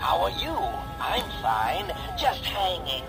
How are you? I'm fine. Just hanging.